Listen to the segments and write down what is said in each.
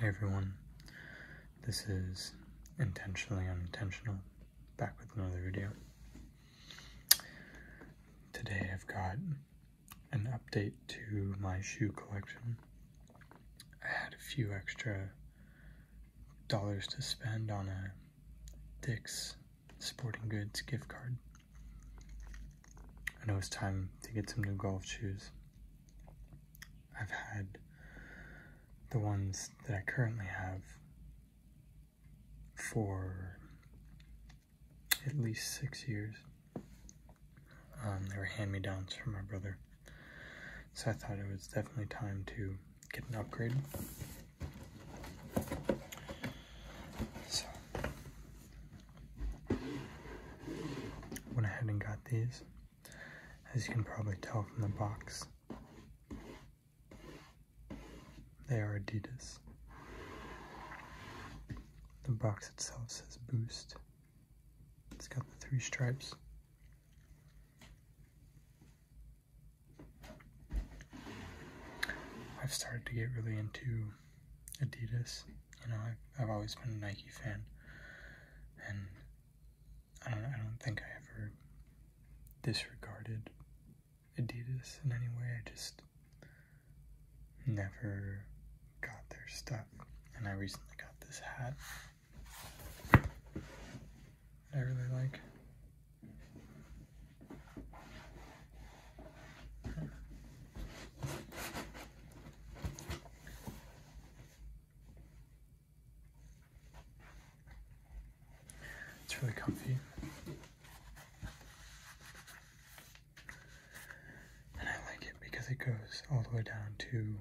Hey everyone, this is Intentionally Unintentional, back with another video. Today I've got an update to my shoe collection. I had a few extra dollars to spend on a Dick's Sporting Goods gift card. I know it's time to get some new golf shoes. I've had the ones that I currently have for at least six years. Um, they were hand-me-downs from my brother. So I thought it was definitely time to get an upgrade. So went ahead and got these. As you can probably tell from the box, they are Adidas. The box itself says Boost. It's got the three stripes. I've started to get really into Adidas. You know, I've, I've always been a Nike fan, and I don't, I don't think I ever disregarded Adidas in any way. I just never their stuff. And I recently got this hat I really like. It's really comfy. And I like it because it goes all the way down to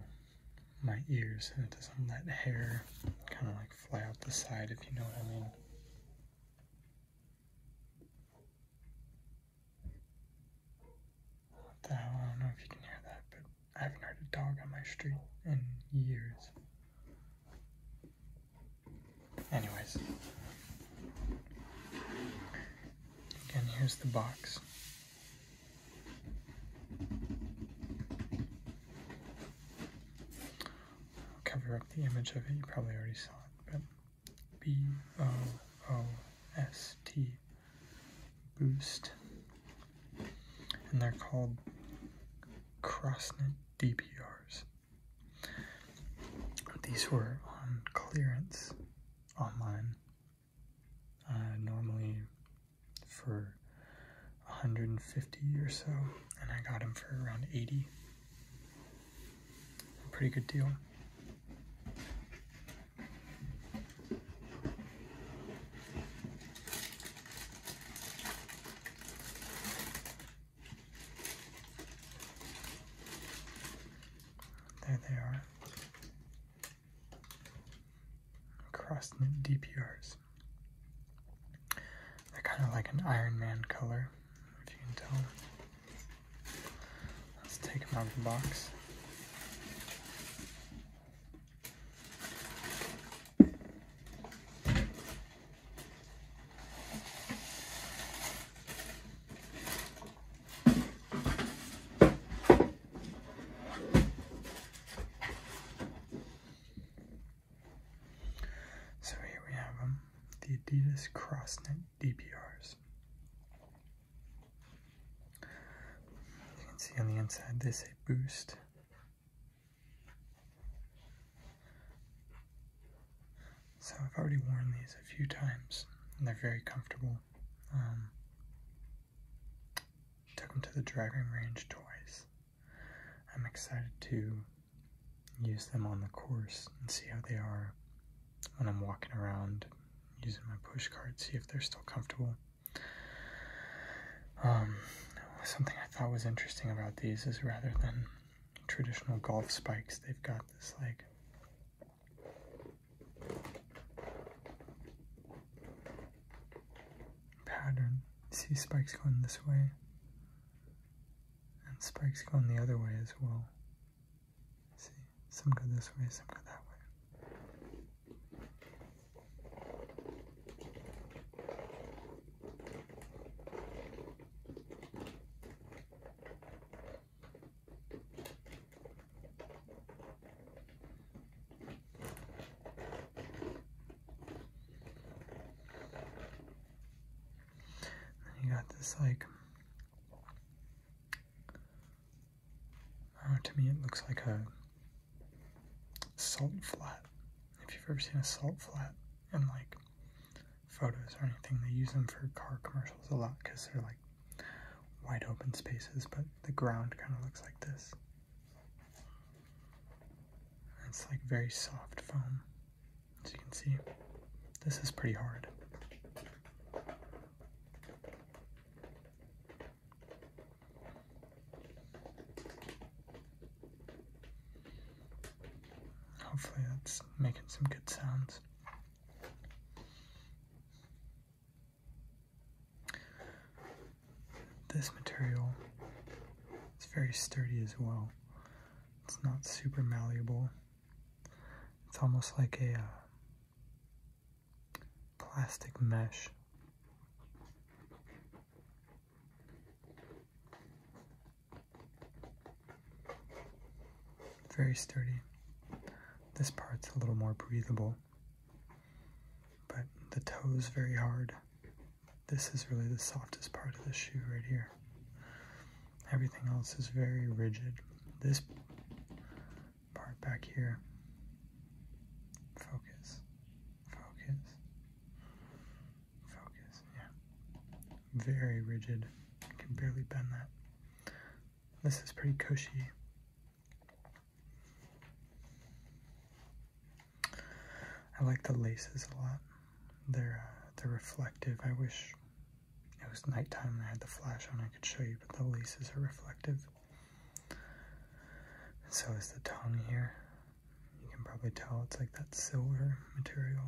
my ears and it doesn't let hair kind of like fly out the side, if you know what I mean. What the hell? I don't know if you can hear that, but I haven't heard a dog on my street in years. Anyways. Again, here's the box. Up the image of it. You probably already saw it, but B O O S T Boost. And they're called Crossknit DPRs. These were on clearance online. Uh, normally for 150 or so, and I got them for around 80. Pretty good deal. They are. Crossknit DPRs. They're kind of like an Iron Man color, if you can tell. Let's take them out of the box. So here we have them, the Crossknit DPRs. You can see on the inside they say Boost. So I've already worn these a few times, and they're very comfortable. Um, took them to the driving range twice. I'm excited to use them on the course and see how they are when I'm walking around using my push cart, see if they're still comfortable. Um, something I thought was interesting about these is rather than traditional golf spikes, they've got this like pattern. See spikes going this way and spikes going the other way as well. See, some go this way, some go that way. This like uh, to me it looks like a salt flat. If you've ever seen a salt flat in like photos or anything, they use them for car commercials a lot because they're like wide open spaces, but the ground kind of looks like this. It's like very soft foam, as you can see. This is pretty hard. Hopefully that's making some good sounds. This material is very sturdy as well. It's not super malleable. It's almost like a uh, plastic mesh. Very sturdy. This part's a little more breathable, but the toe's very hard. This is really the softest part of the shoe right here. Everything else is very rigid. This part back here, focus, focus, focus, yeah. Very rigid. I can barely bend that. This is pretty cushy. I like the laces a lot. They're uh, they're reflective. I wish it was nighttime and I had the flash on. I could show you, but the laces are reflective. So is the tongue here. You can probably tell it's like that silver material.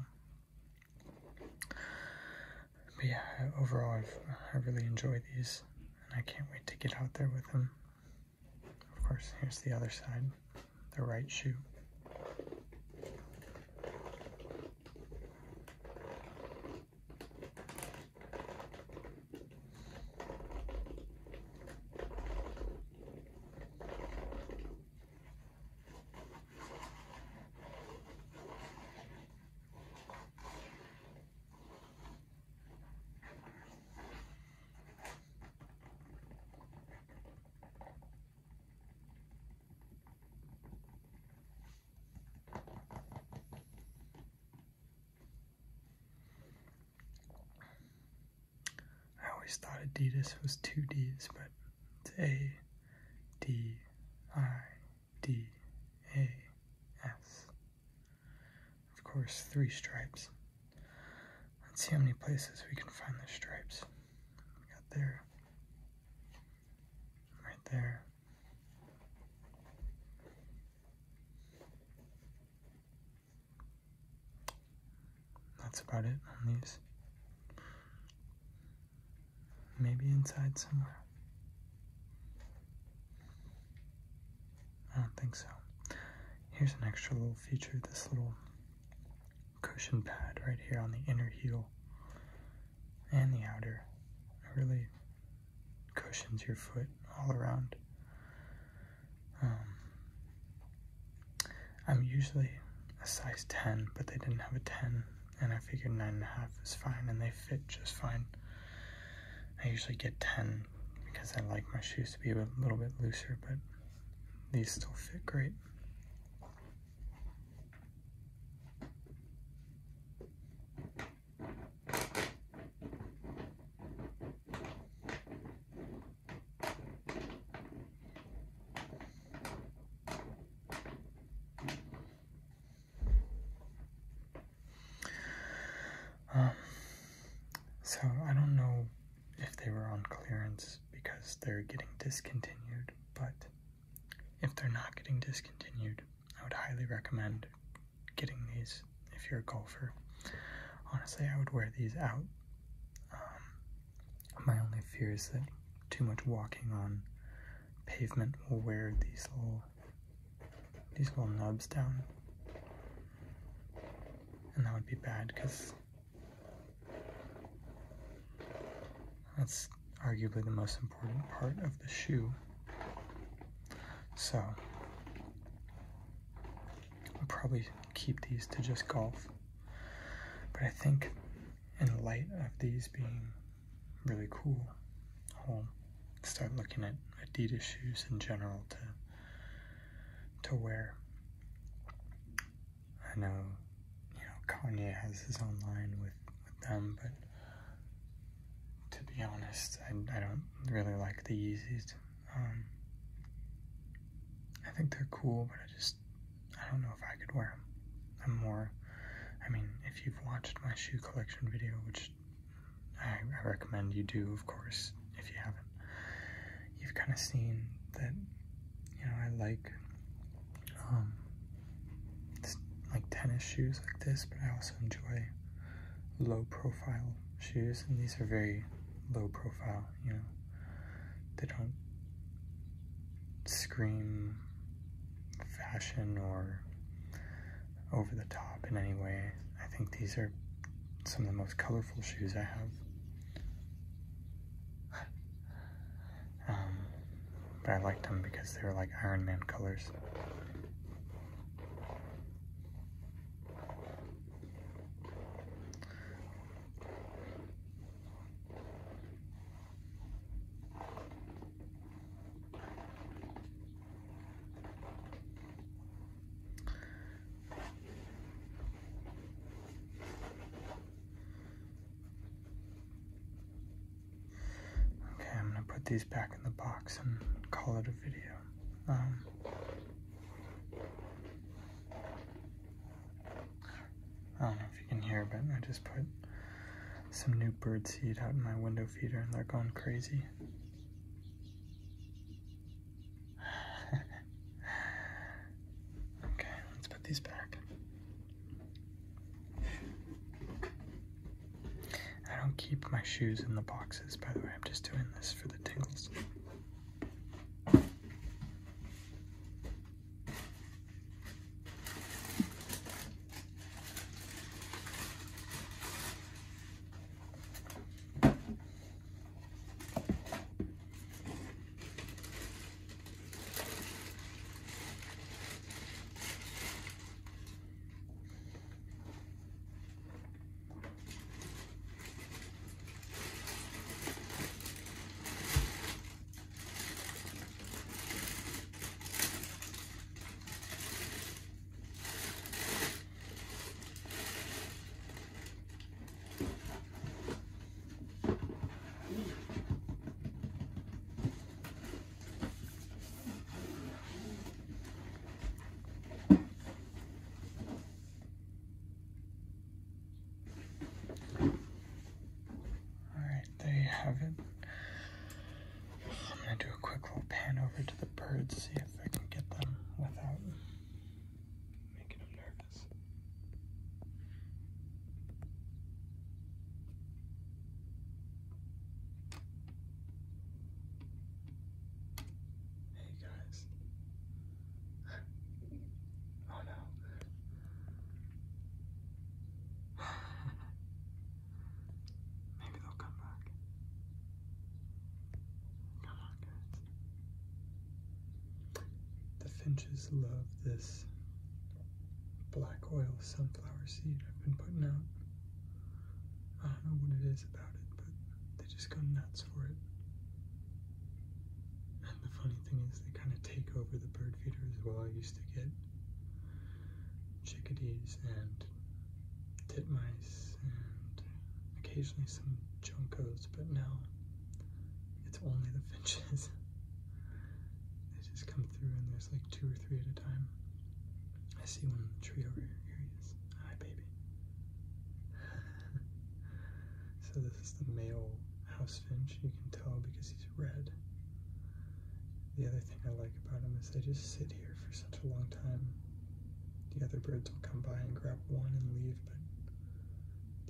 But yeah, overall, I've I really enjoy these, and I can't wait to get out there with them. Of course, here's the other side, the right shoe. I always thought Adidas was two D's, but it's A D I D A S. Of course, three stripes. Let's see how many places we can find the stripes. We got there, right there. That's about it on these. Maybe inside somewhere. I don't think so. Here's an extra little feature this little cushion pad right here on the inner heel and the outer. It really cushions your foot all around. Um, I'm usually a size 10, but they didn't have a 10, and I figured 9.5 is fine, and they fit just fine. I usually get 10 because I like my shoes to be a little bit looser, but these still fit great. Um, so I don't know if they were on they're getting discontinued, but if they're not getting discontinued, I would highly recommend getting these if you're a golfer. Honestly, I would wear these out. Um, my only fear is that too much walking on pavement will wear these little these little nubs down, and that would be bad because that's arguably the most important part of the shoe. So, I'll probably keep these to just golf. But I think, in light of these being really cool, cool. Start looking at Adidas shoes in general to to wear. I know, you know, Kanye has his own line with, with them, but be honest, I, I don't really like the Yeezys. Um, I think they're cool, but I just, I don't know if I could wear them. I'm more, I mean, if you've watched my shoe collection video, which I, I recommend you do, of course, if you haven't, you've kind of seen that, you know, I like, um, like tennis shoes like this, but I also enjoy low profile shoes, and these are very low profile, you know, they don't scream fashion or over the top in any way. I think these are some of the most colorful shoes I have. Um, but I liked them because they were like Iron Man colors. Okay, I'm gonna put these back in and call it a video. Um, I don't know if you can hear, but I just put some new bird seed out in my window feeder and they're going crazy. okay, let's put these back. I don't keep my shoes in the boxes, by the way. I'm just doing this for the tingles. Finches love this black oil sunflower seed I've been putting out. I don't know what it is about it, but they just go nuts for it. And the funny thing is, they kind of take over the bird feeder as well. I used to get chickadees and titmice and occasionally some juncos, but now it's only the finches. they just come through and there's like two or three at a time. I see one in the tree over here. Here he is. Hi, baby. so this is the male house finch. You can tell because he's red. The other thing I like about him is they just sit here for such a long time. The other birds will come by and grab one and leave, but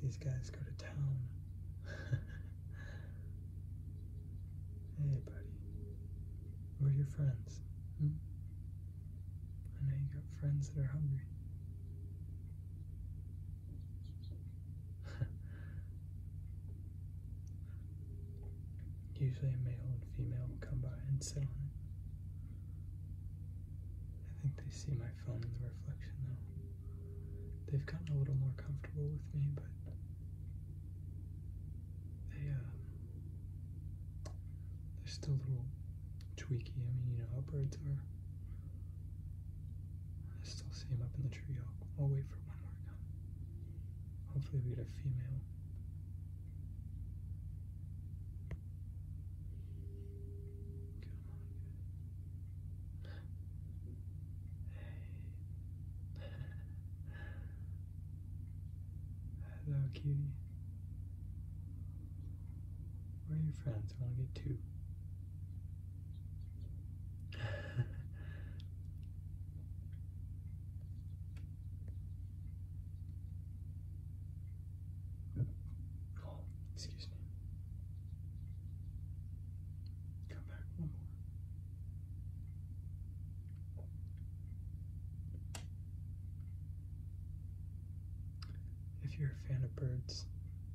these guys go to town. hey, buddy. Where are your friends? Hmm? I know you got friends that are hungry. Usually a male and female will come by and sit on it. I think they see my phone in the reflection though. They've gotten a little more comfortable with me, but they uh still a little tweaky. I mean, you know how birds are. Him up in the tree. I'll, I'll wait for one more come. Hopefully, we get a female. Hello, cutie. Where are your friends? I want to get two. oh, excuse me. Come back one more. If you're a fan of birds,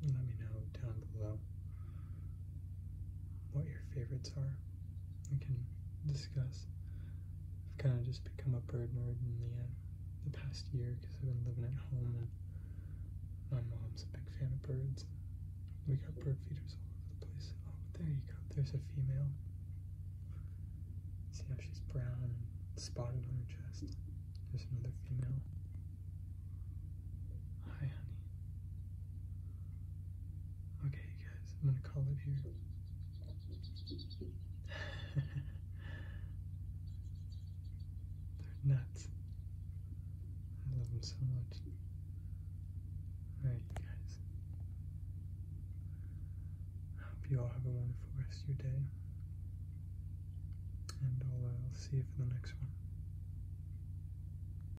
let me know down below what your favorites are. We can discuss. I've kind of just become a bird nerd in the uh, the past year because I've been living at home and my mom's a big fan of birds. We got bird feeders all over the place. Oh, there you go. There's a female. See how she's brown and spotted on her chest. There's another female. Hi, honey. Okay, guys, I'm gonna call it here. They're nuts. I love them so much. Alright, guys. I hope you all have a wonderful rest of your day. And I'll, uh, I'll see you for the next one.